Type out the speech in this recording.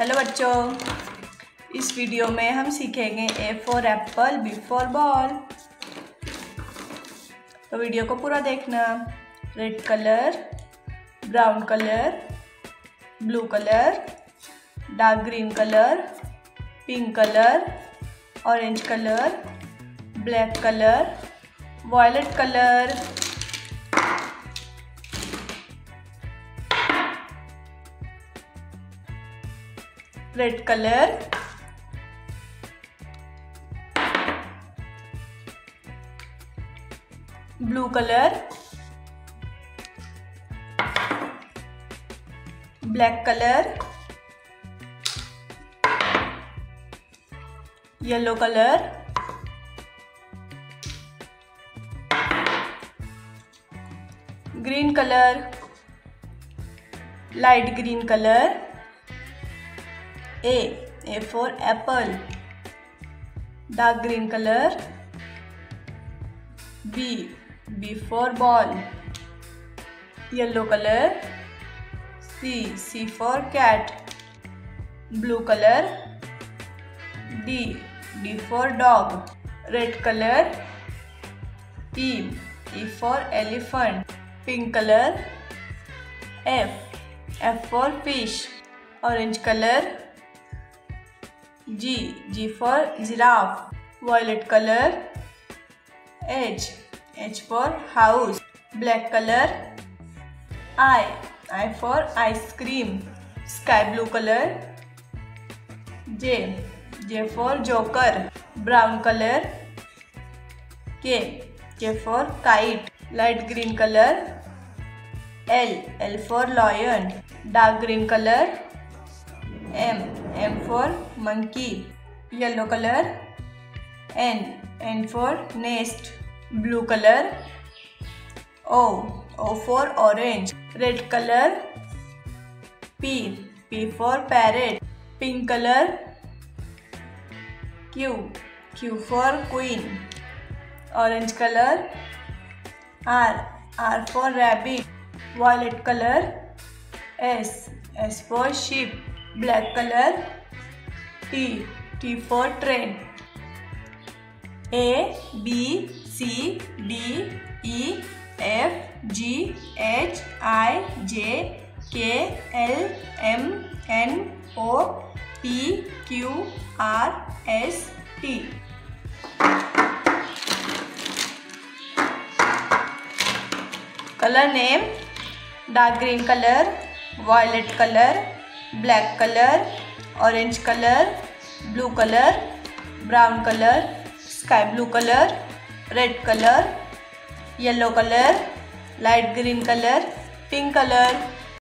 Hello बच्चों, इस video में हम सीखेंगे A for apple B for ball तो वीडियो को पूरा देखना। Red colour brown colour blue colour dark green colour pink colour orange colour black colour violet colour red colour blue colour black colour yellow colour green colour light green colour A. A for apple. Dark green color. B. B for ball. Yellow color. C. C for cat. Blue color. D. D for dog. Red color. E. E for elephant. Pink color. F. F for fish. Orange color. G. G for giraffe. Violet color. H. H for house. Black color. I. I for ice cream. Sky blue color. J. J for joker. Brown color. K. K for kite. Light green color. L. L for lion. Dark green color. M. M for monkey. Yellow color. N. N for nest. Blue color. O. O for orange. Red color. P. P for parrot. Pink color. Q. Q for queen. Orange color. R. R for rabbit. Violet color. S. S for sheep. Black colour T T for train A B C D E F G H I J K L M N O P Q R S T colour name dark green colour violet colour black colour orange colour blue colour brown colour sky blue colour red colour yellow colour light green colour pink colour.